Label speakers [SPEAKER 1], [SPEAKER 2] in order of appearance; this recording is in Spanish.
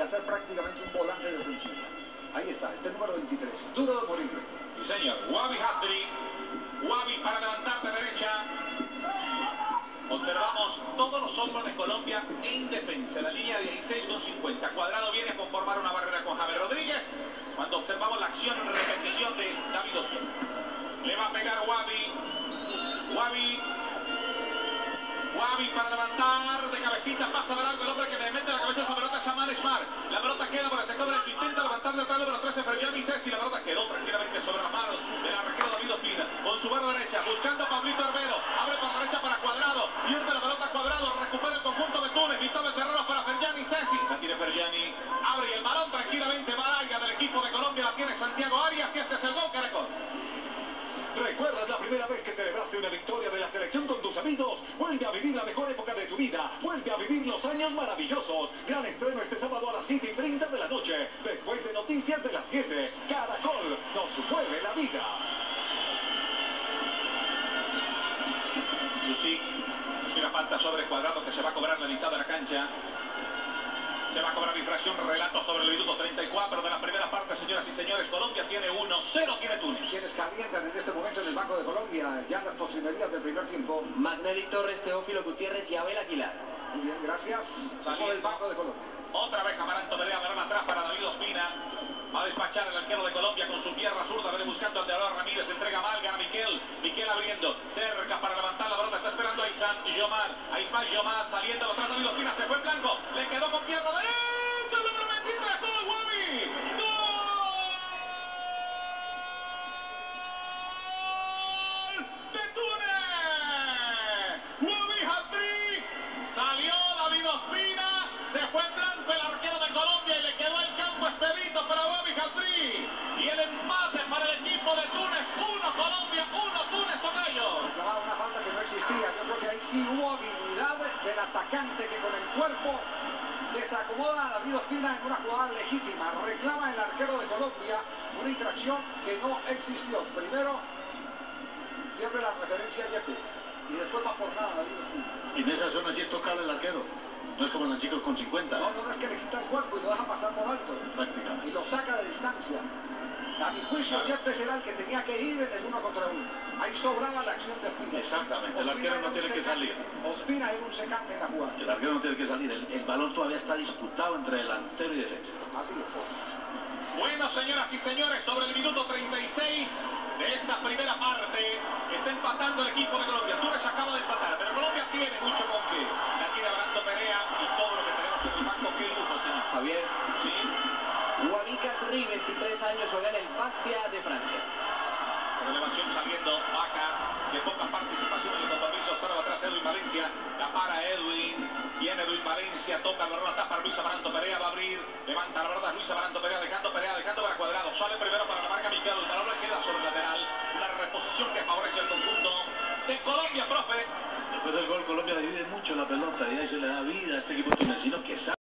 [SPEAKER 1] y hacer prácticamente un volante defensivo. Ahí está, este número 23, duro de morir.
[SPEAKER 2] Sí, señor. Wabi Hasdri. Wabi para levantar de derecha. Observamos todos los hombres de Colombia en defensa. La línea de 16 con 50. Cuadrado viene a conformar una barrera con Javier Rodríguez. Cuando observamos la acción en repetición de David Ospina. Le va a pegar Wabi. Wabi. Para levantar de cabecita. Pasa a el hombre que le mete la cabeza esa pelota es Shaman Smart. La pelota queda por el sector derecho. Intenta levantar de atrás número 13 Fergiani Ceci. La pelota quedó tranquilamente sobre las manos del arquero David Ospina. Con su mano derecha. Buscando a Pablito Herbero. Abre la derecha para Cuadrado. Pierde la pelota Cuadrado. Recupera el conjunto de Túnez. Mitad de terreno para Fergiani Ceci. La tiene Fergiani. Abre y el balón tranquilamente va al área del equipo de Colombia. La tiene Santiago Arias. Y este es el gol que recorre.
[SPEAKER 3] ¿Recuerdas la primera vez que celebraste una victoria de la selección con tus amigos? Vuelve a vivir la mejor época de tu vida. Vuelve a vivir los años maravillosos. Gran estreno este sábado a las 7 y 30 de la noche. Después de noticias de las 7. Caracol nos mueve la vida.
[SPEAKER 2] Yusik. Es una falta sobre cuadrado que se va a cobrar la mitad de la cancha. Se va a cobrar infracción, relato sobre el minuto 34 de la primera y señores. Colombia tiene 1-0, tiene Túnez.
[SPEAKER 1] Quienes calientan en este momento en el Banco de Colombia, ya en las postrimerías del primer tiempo.
[SPEAKER 4] Magnelli Torres, Teófilo Gutiérrez y Abel Aguilar.
[SPEAKER 1] Muy bien, gracias. Por el Banco de Colombia.
[SPEAKER 2] Otra vez Amaranto Perea, balón atrás para David Ospina. Va a despachar el arquero de Colombia con su pierna zurda. Viene buscando al de Ramírez. Entrega mal, gana Miquel. Miquel abriendo. Cerca para levantar la pelota. Está esperando a Isan Yomar. A Ismael Yomar saliendo. Lo trata David Ospina. Se fue en blanco. Le quedó con pierna derecha. Número 23. ¡Gol, Guavi! ¡Gol! ¡De Túnez! ¡Guavi Hattrick! Salió David Ospina. Se fue en blanco el arquero de Colombia y le quedó el campo expedito para Wabi Hatri. Y el empate para el equipo de Túnez. Uno Colombia, uno Túnez Tocayo.
[SPEAKER 1] Reclamaba una falta que no existía. Yo hubo habilidad del atacante que con el cuerpo desacomoda a David Ospina en una jugada legítima. Reclama el arquero de Colombia una infracción que no existió. Primero pierde la referencia a Yepes y después va por nada David Ospina.
[SPEAKER 5] En esa zona sí es tocable el arquero. No es como los chicos con 50.
[SPEAKER 1] No, no es que le quita el cuerpo y lo deja pasar por alto.
[SPEAKER 5] Prácticamente.
[SPEAKER 1] Y lo saca de distancia. A mi juicio, Yepes era el que tenía que ir en el uno contra uno. Ahí sobraba la acción de Ospina.
[SPEAKER 5] Exactamente, el arquero no tiene que salir.
[SPEAKER 1] Ospina era un secante en la jugada.
[SPEAKER 5] El arquero no tiene que salir. El, el balón todavía está disputado entre delantero y defensa.
[SPEAKER 1] Así es.
[SPEAKER 2] Bueno, señoras y señores, sobre el minuto 36 de esta primera parte, está empatando el equipo de Colombia. Túnez acaba de empatar, pero Colombia tiene mucho con qué. La tiene Abrazo Perea y todo lo que tenemos en el banco. Qué lujo, señor.
[SPEAKER 4] Javier.
[SPEAKER 2] Sí.
[SPEAKER 4] Guavi Casri, 23 años, juega en el Bastia de Francia.
[SPEAKER 2] Relevación saliendo, Vaca, de poca participación en el compromiso, observa atrás Edwin Valencia, la para Edwin, tiene Edwin Valencia, toca el balón para Luis Amaranto Perea, va a abrir, levanta la verdad Luis Amaranto Perea, dejando Perea, dejando para Cuadrado, sale primero para la marca Miquel, el balón queda sobre lateral, una reposición que favorece al conjunto de Colombia, profe.
[SPEAKER 5] Después del gol, Colombia divide mucho la pelota y ahí se le da vida a este equipo tunecino que sabe.